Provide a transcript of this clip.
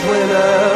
Winner.